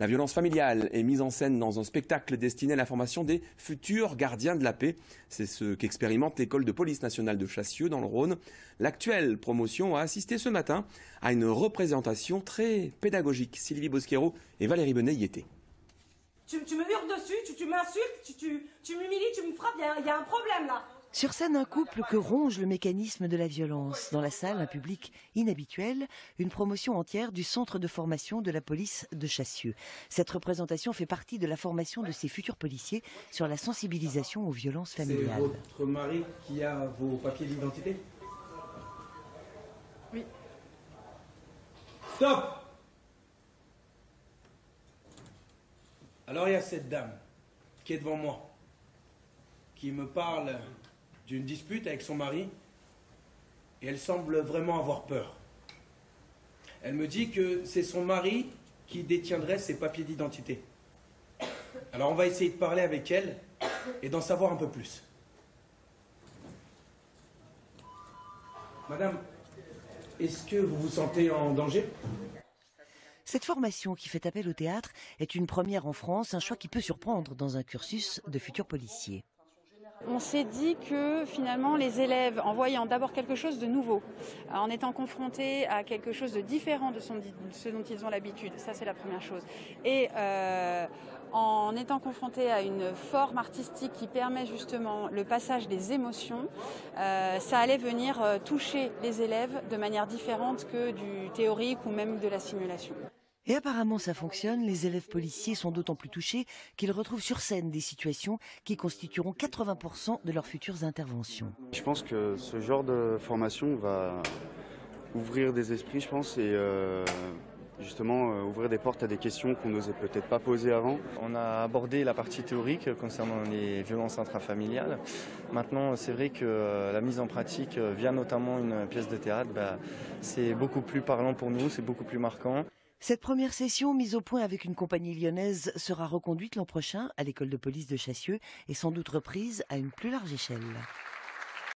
La violence familiale est mise en scène dans un spectacle destiné à la formation des futurs gardiens de la paix. C'est ce qu'expérimente l'école de police nationale de Chassieux dans le Rhône. L'actuelle promotion a assisté ce matin à une représentation très pédagogique. Sylvie Bosquero et Valérie Benet y étaient. Tu, me hurles dessus, tu, m'insultes, tu, m'humilies, tu me frappes, il y, a un problème là. Sur scène, un couple que ronge le mécanisme de la violence. Dans la salle, un public inhabituel, une promotion entière du centre de formation de la police de Chassieux. Cette représentation fait partie de la formation de ces futurs policiers sur la sensibilisation aux violences familiales. C'est votre mari qui a vos papiers d'identité? Oui. Stop Alors il y a cette dame qui est devant moi, qui me parle d'une dispute avec son mari et elle semble vraiment avoir peur. Elle me dit que c'est son mari qui détiendrait ses papiers d'identité. Alors on va essayer de parler avec elle et d'en savoir un peu plus. Madame, est-ce que vous vous sentez en danger? Cette formation qui fait appel au théâtre est une première en France, un choix qui peut surprendre dans un cursus de futurs policiers. On s'est dit que finalement les élèves, en voyant d'abord quelque chose de nouveau, en étant confrontés à quelque chose de différent de, ce dont ils ont l'habitude, ça c'est la première chose, et euh, en étant confrontés à une forme artistique qui permet justement le passage des émotions, euh, ça allait venir euh, toucher les élèves de manière différente que du théorique ou même de la simulation. Et apparemment ça fonctionne, les élèves policiers sont d'autant plus touchés qu'ils retrouvent sur scène des situations qui constitueront 80% de leurs futures interventions. Je pense que ce genre de formation va ouvrir des esprits, je pense, et euh, justement euh, ouvrir des portes à des questions qu'on n'osait peut-être pas poser avant. On a abordé la partie théorique concernant les violences intrafamiliales. Maintenant, c'est vrai que euh, la mise en pratique via notamment une pièce de théâtre, bah, c'est beaucoup plus parlant pour nous, c'est beaucoup plus marquant. Cette première session, mise au point avec une compagnie lyonnaise, sera reconduite l'an prochain à l'école de police de Chassieux et sans doute reprise à une plus large échelle.